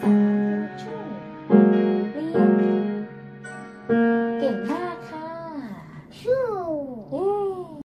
สามชั่วงเรียนเก่งมาก